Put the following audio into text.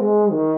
Mm-hmm.